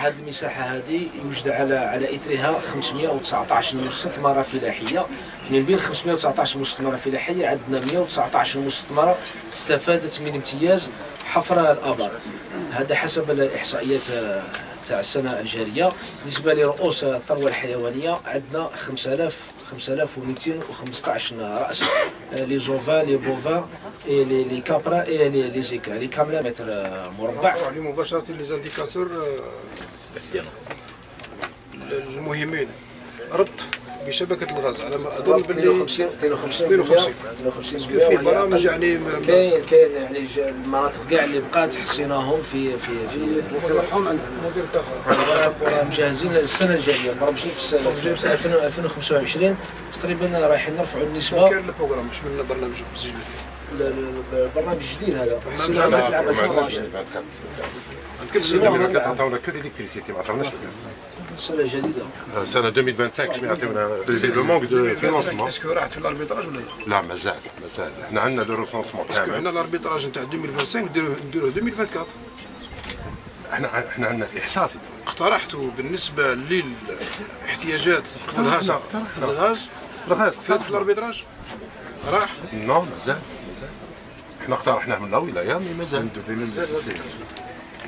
هذه المساحة هذه يوجد على على اثرها 519 مستثمره فلاحية. من بين 519 مستثمره فلاحية عندنا 119 مستثمره استفادت من امتياز حفر الآبار. هذا حسب الإحصائيات تاع السنة الجارية. بالنسبة لرؤوس الثروة الحيوانية عندنا 5000 5215 رأس. لي زوفان لي بوفان اي لي لي كابرا اي لي لي زيكا لي كامله متر مربع علي مباشره les indicateurs المهمين ربط بشبكة الغاز. على ما اظن باللي 52 52 52 52 في برامج يعني كاين كاين يعني المناطق كاع اللي بقات حسيناهم في في في الله يرحم عند مدير آخر. مجهزين للسنة الجاية. مبرمجين في 2025 تقريبا رايحين نرفعوا النسبة. كاين ال programme؟ مش من برنامج البرنامج الجديد؟ هذا. برنامج حسينا في العام 2024 2024 عطاونا كل l'électricité ما عطاوناش الغاز السنة الجديده سنة 2025 شنو يعطيونا c'est le manque de financement est-ce que راحت في ال arbitrage ولا لا؟ لا مازال مازال. إحنا عندنا le recensement parce que حنا كامل. ال arbitrage نتاع 2025 نديروه نديروه 2024 إحنا إحنا عندنا احصائي اقترحتوا بالنسبة للاحتياجات. الغاز. اقترحنا. الغاز. الغاز فات في الاربيتراج؟ راح. نو مازال مازال. إحنا اقترحناه من الولايه مي مازال.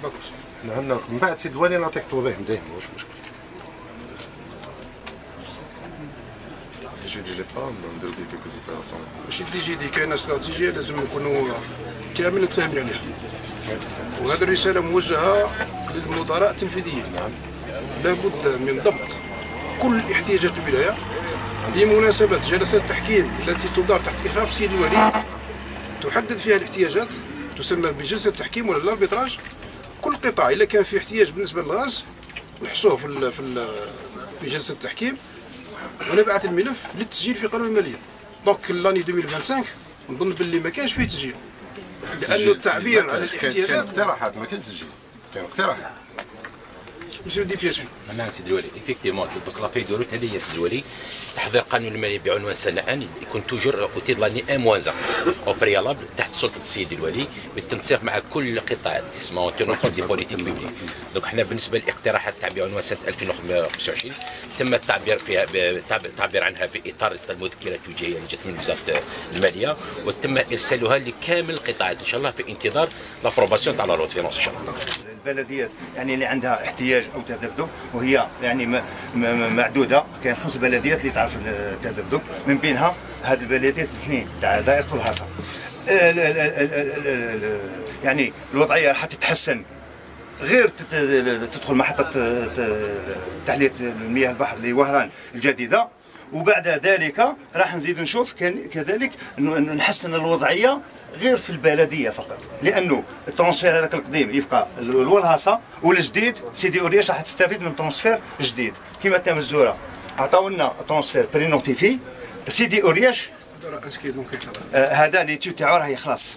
باكوس إحنا عندنا من بعد سيد الوالي نعطيك توضيح مديح مش مشكل. تجي لي با نديرو دي كيكوز اوبيراسيون ماشي دي جي دي كاينة استراتيجية لازم نكونوا كامل متفاهمين عليها. وهذه الرسالة موجهة للمدراء التنفيذيين. لابد من ضبط كل احتياجات الولايه بمناسبة جلسات التحكيم التي تدار تحت اشراف السيد الوالي تحدد فيها الاحتياجات تسمى بجلسة التحكيم ولا ال arbitrage كل قطاع اذا كان في احتياج بالنسبة للغاز نحصوه في ال- في ال- في جلسة التحكيم. ونبعث الملف للتسجيل في قانون المالية. donc l'année 2025 نظن باللي ما كانش فيه تسجيل. لأنه التعبير على كان كان الاحتياجات اقتراحات ما كان تسجيل. كان اقتراحات مسيو دي بي اس بي أنا سيدي الولي ايفيكتيفمون دوك لا فيدوريت هذه هي سيدي الولي تحضير قانون المالي بعنوان سنه ان يكون توجور اوتي دو لاني ان موان أو بريالابل تحت سلطة السيد الولي بالتنسيق مع كل قطاع اسمه تونون دي بوليتيك بيبليك دونك حنا بالنسبة للاقتراحات تاع بعنوان سنة 2025 تم التعبير فيها التعبير عنها في إطار المذكرة التوجيهية اللي جت من وزارة المالية وتم إرسالها لكامل القطاعات إن شاء الله في انتظار l'approbation تاع la loi de finances إن شاء الله. البلديات يعني اللي عندها احتياج أو تذبذب وهي يعني معدودة. كاين خمس بلديات اللي تعرف التذبذب. من بينها هذه البلديات الاثنين تاع دائرة ولهاصة ال- ال- ال- ال- ال- ال- ال- يعني الوضعية راح تتحسن. غير تدخل محطة تحلية المياه البحر لوهران الجديدة وبعد ذلك راح نزيد نشوف كذلك نحسن الوضعية غير في البلدية فقط. لأنه ال transfert هذاك القديم يبقى ال- الولهاصه والجديد سيدي أورياش راح تستفيد من transfert جديد. كما تمزورة. عطاو لنا transfert pré-notifié سيدي أورياش آه، هذا اللي تيو تاعو راهي خلاص؟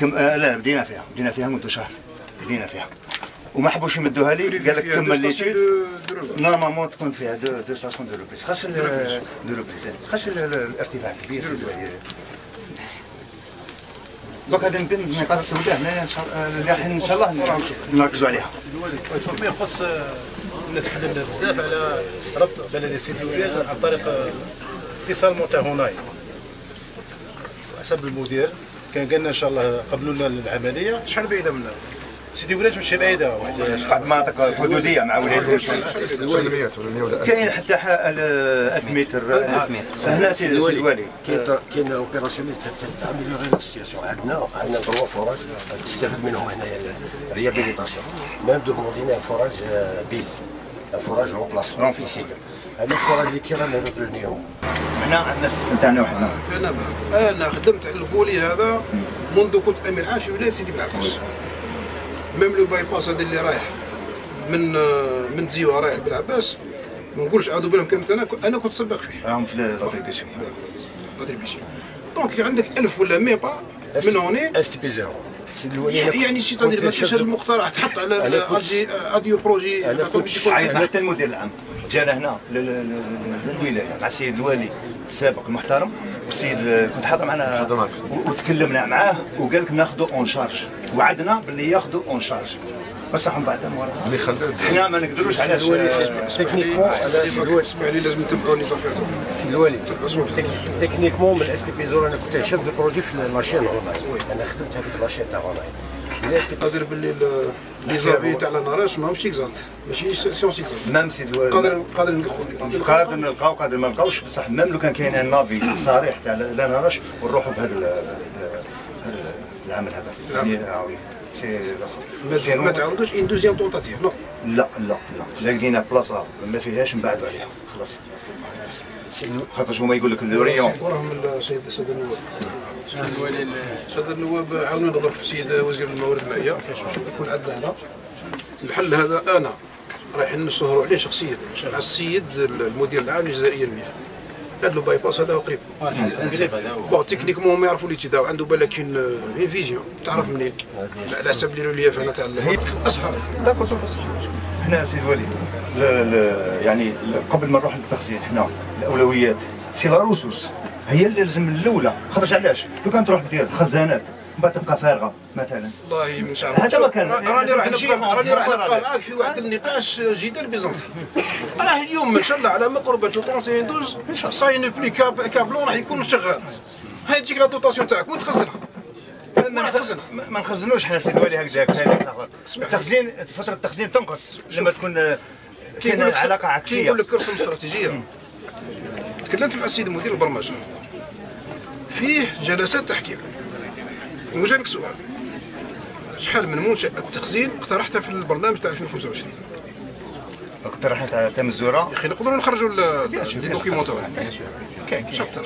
كم آه لا بدينا فيها. بدينا فيها منذ شهر. بدينا فيها. وما حبوش يمدوها لي قال لك كمل لي normalement تكون فيها deux deux stations de reprise خاص de reprise خاص ال- ال- الارتفاع كبير سيدي. الوالي. donc هذه من النقاط السوداء. هنايا إن شاء الله اللي راح إن شاء الله نركزوا عليها. ما يخص كنا تحدثنا بزاف على ربط بلديه سيدي ورياش عن طريق اتصال موتا هوناي حسب المدير كان قالنا إن شاء الله قبلوا لنا العملية شحال بعيدة منا؟ سيدي وليد ماشي بعيدة واحد المناطق الحدوديه مع ولاية الوشم سلميات ولا مية ولا كاين حتى ح- ال- 1000 متر. 1000 متر. هنا سيدي الوالي. كاين كاين اوبيراسيون اللي تعمل غير السيتياسيون عندنا عندنا دروا فوراج تستافد منهم هنايا الريابيليتاسيون ميم دو موندينا فوراج بيز فوراج رومبلاسمون رونفيسي هذا الفوراج اللي كي رانا نبنيهم هنا عندنا السيستم تاعنا وحدنا أنا أنا خدمت على الفولي هذا منذ كنت امين عام في ولايه سيدي بالعباس ميم لو باي باس هذا اللي رايح من من تزيوها رايح بالعباس ما نقولش عادوا بالهم كلمه أنا أنا كنت سباق فيه راهم في لاتريبيسيون لاتريبيسيون دونك عندك 1000 ولا 100 با من هونين اس تي بي زيرو يعني شي تدير ما كاينش هذا المقترح تحط على اديو بروجي عيطنا حتى المدير العام جانا هنا للولايه مع السيد الوالي السابق المحترم والسيد كنت حاضر معنا حاضر معك. و- وتكلمنا معاه وقال لك ناخذوا اون شارج. وعدنا باللي ياخذوا اون شارج. بصح من بعد مورا اللي خلات حنا ما نقدروش علاش تكنيكمون هذا سي الوالي اسمح لي لازم نتبعوا لي زافير سي الوالي اسمح لي. تك- تكنيكمون من الاستيفيزور أنا كنت شاب دو بروجي في لاشين اونلاين أنا خدمت هذيك لاشين تاع اونلاين من الاستيفيزور قادر باللي ال- لي زافي تاع لا نراش ماهمش اكزاكت ماشي سيونس اكزاكت مام سي قادر قادر نلقاو قادر نلقاو قادر ما نلقاوش بصح ميم لو كان كاين ان نافي صريح تاع لا نراش ونروحوا بهذا ال- ال- ال- العمل هذا ما- تعاودوش ان دوزيام طونتاتيف نو. لا لا لا. لا لقينا بلاصة ما فيهاش نبعدوا عليها. خلاص. خاطر هما يقول لك لوريون وراهم السيد السيد النواب. السيد النواب. عاونوا نضرب في السيد وزير الموارد المائية. يكون عندنا هنا الحل هذا أنا. رايحين نسهروا عليه شخصيا. مع السيد المدير العام للجزائريه المياه. هذا لو باي باس هذا قريب. بون تكنيكمون ما يعرفوا اللي تداو عنده بالكين اون فيزيون تعرف منين؟ على حسب لي رولياف هنا تاع ال- اسهر إحنا سيد وليد يعني قبل ما نروح للتخزين إحنا الأولويات. سي لا ريسورس. هي اللي لازم الأولى. خاطر علاش؟ لو كان تروح دير خزانات بعد تبقى فارغة مثلا. والله مش عارف هذا ما كان. راني راح نبقى راني راح. نبقى معاك في واحد النقاش جدال بيزنطي راه اليوم إن شاء الله على ما قرب 31 دوز صاي نو بلي كاب كابلون راح يكون شغال. هاي تجيك لا دوتاسيون تاعك وين تخزنها؟ ما نخزن ما نخزنوش إحنا سيد ولي هكذاك التخزين فتره التخزين تنقص لما تكون آه، كاين علاقة عكسية. نقول لك رسم استراتيجية. تكلمت مع السيد مدير البرمجة. فيه جلسات تحكيم. نوجه لك سؤال. شحال من منشأة التخزين اقترحتها في البرنامج تاع 2025 اقترحنا تاع تمزورة؟ يا أخي نقدروا نخرجوا ال- les documents تاعهم كاين chapitre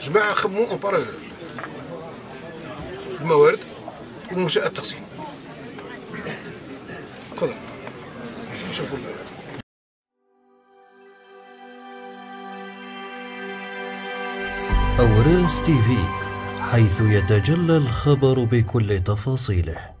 جماعة خموا en parallèle الموارد ومنشآت التخزين. تفضل. نشوفوا أوراس تي في. حيث يتجلى الخبر بكل تفاصيله.